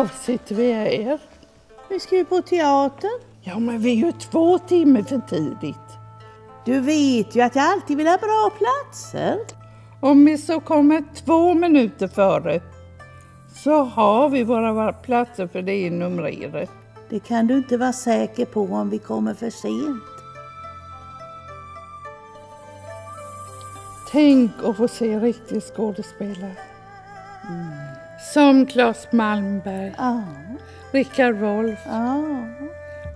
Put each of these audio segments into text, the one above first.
Varför sitter vi här? Vi ska ju på teater. Ja, men vi är ju två timmar för tidigt. Du vet ju att jag alltid vill ha bra platser. Om vi så kommer två minuter före så har vi våra platser för det är numrerat. Det kan du inte vara säker på om vi kommer för sent. Tänk att få se riktiga skådespelare. Mm. Som Claes Malmberg, Ja, Rickard Wolff ja,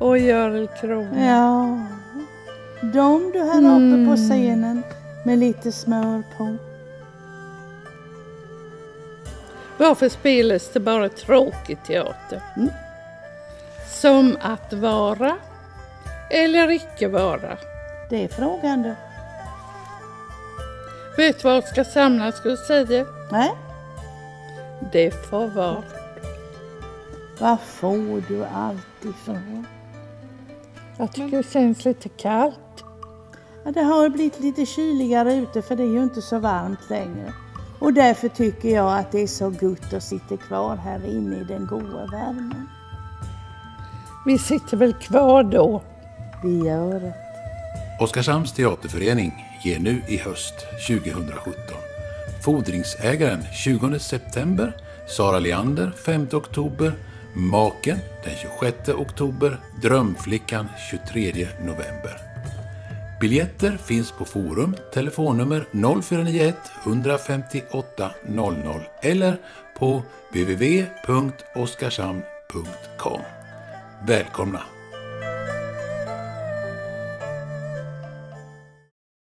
och Görel Kron. ja. De du här uppe på scenen med lite smör på. Varför spelas det bara tråkig teater? Mm. Som att vara eller icke vara. Det är frågan du. Vet du vad Oskar Samla skulle säga? Nej, Det får vara. vad får du allt ifrån? Jag tycker det känns lite kallt. Ja, det har blivit lite kyligare ute för det är ju inte så varmt längre. Och därför tycker jag att det är så gott att sitta kvar här inne i den goda värmen. Vi sitter väl kvar då. Vi gör det. Oskarshamns teaterförening ger nu i höst 2017 Fordringsägaren 20 september, Sara Leander 5 oktober, Maken den 26 oktober, Drömflickan 23 november. Biljetter finns på Forum, telefonnummer 0491 158 00 eller på www.oskarshamn.com. Välkomna!